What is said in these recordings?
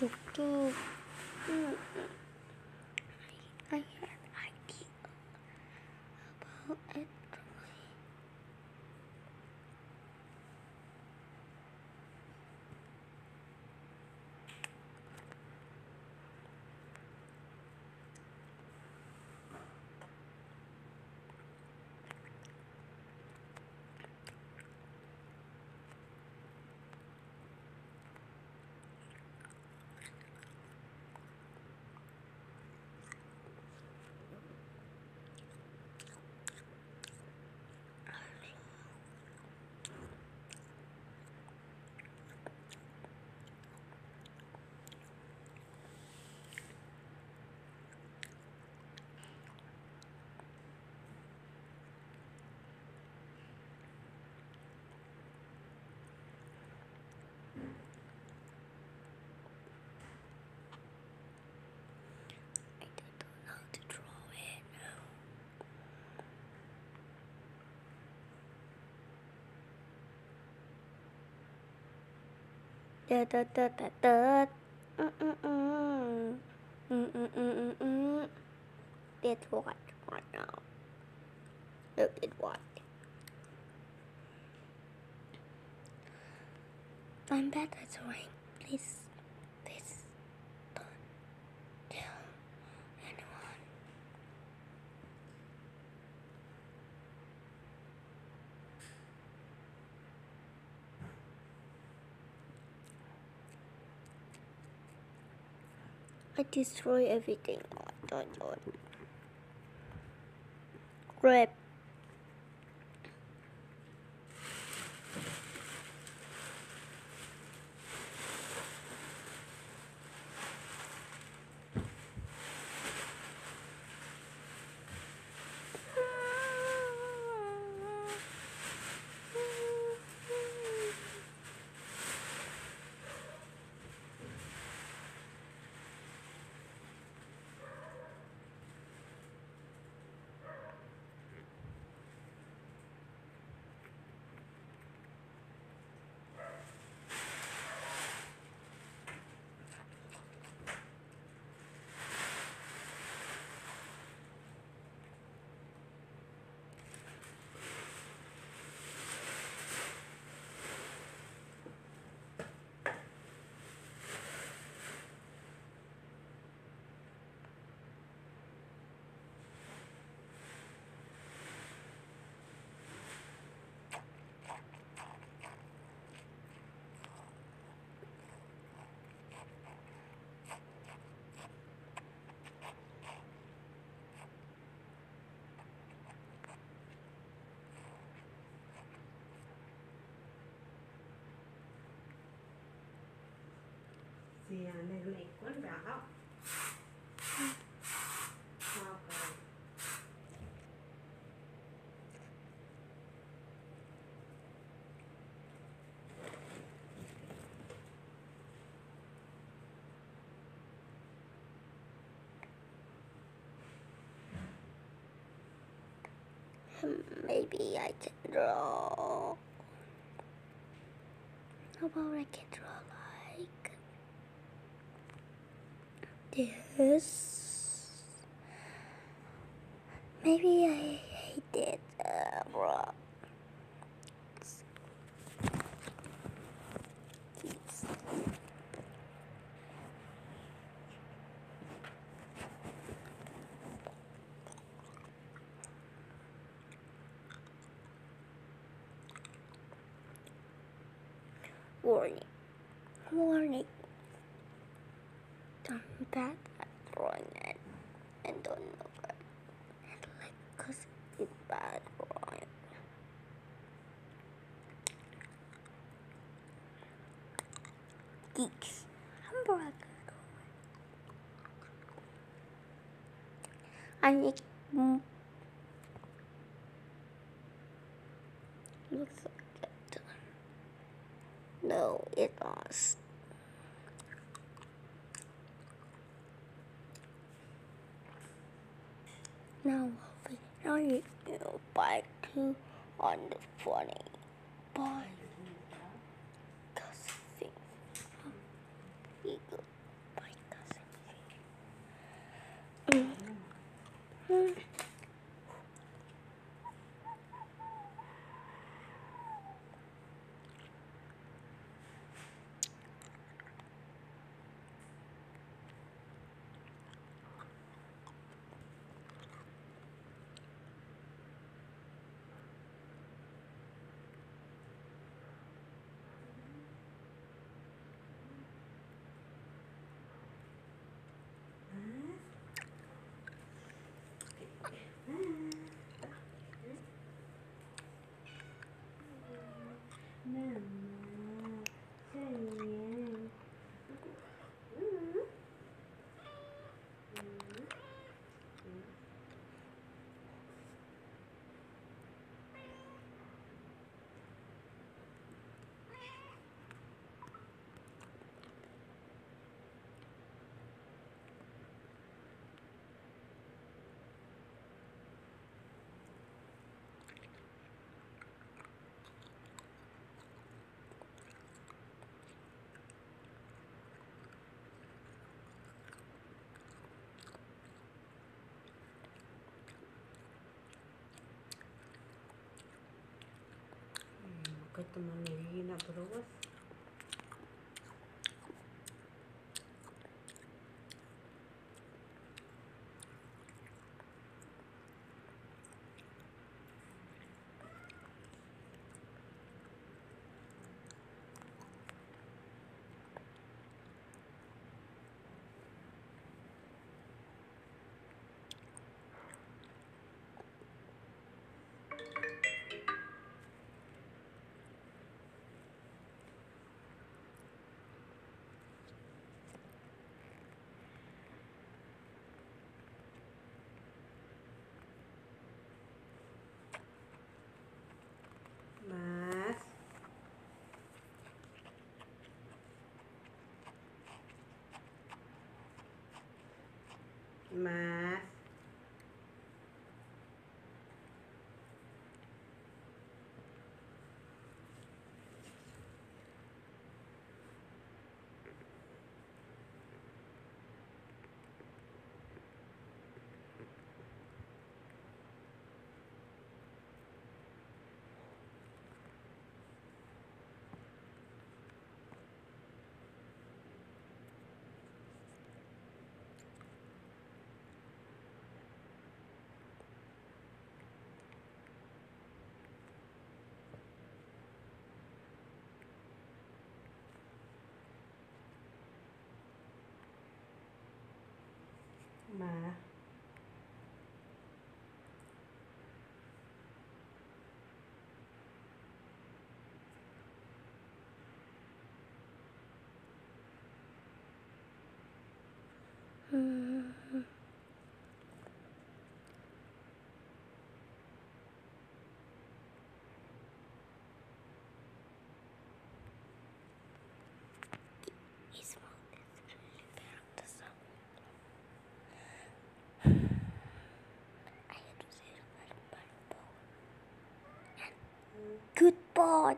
뚝뚝. 음. 아이, 아이. That's what right now. Look at what. I'm bad at drawing. Please, please I destroy everything. Oh, dot, dot. Grab. Lecco bravo. Ok. Maybe I can draw. How about I can draw this? Maybe I hate it. Uh, bro. Warning. Warning. I'm bad at drawing it and don't know it. And like, cause it's bad drawing. Geeks. I'm bad at drawing. I need mm, looks like it. No, was. Now, now you know, part two on the funny part. Mamma, tomando orina, pruebas. 买买 ปอด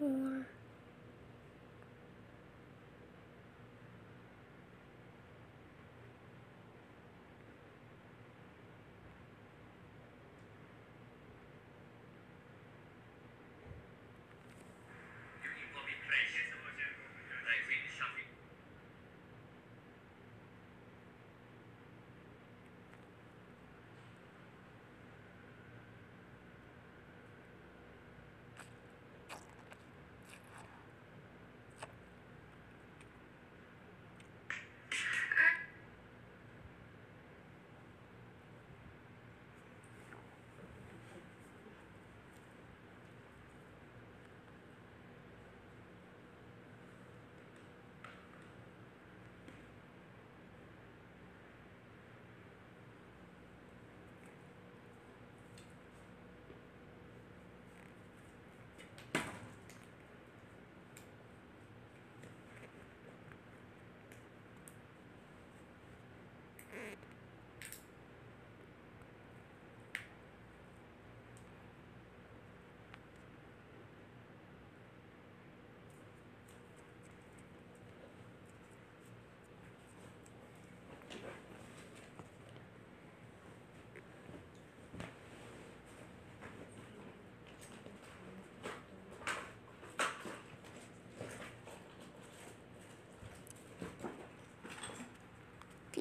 more.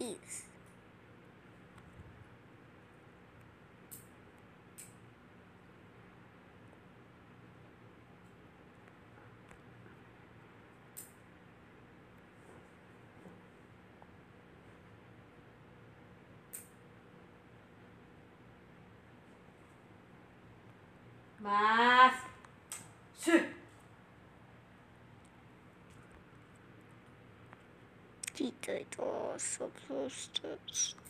Peace. Mas. Cheetah also supposed to rape me.